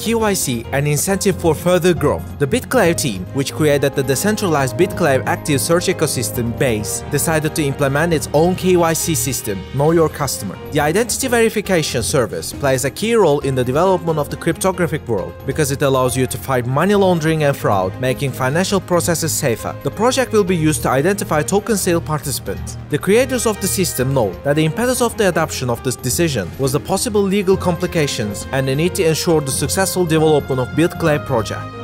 KYC an incentive for further growth. The BitClave team, which created the decentralized BitClave active search ecosystem base, decided to implement its own KYC system, Know Your Customer. The identity verification service plays a key role in the development of the cryptographic world because it allows you to fight money laundering and fraud, making financial processes safer. The project will be used to identify token sale participants. The creators of the system know that the impetus of the adoption of this decision was the possible legal complications and the need to ensure the successful development of BitClave project.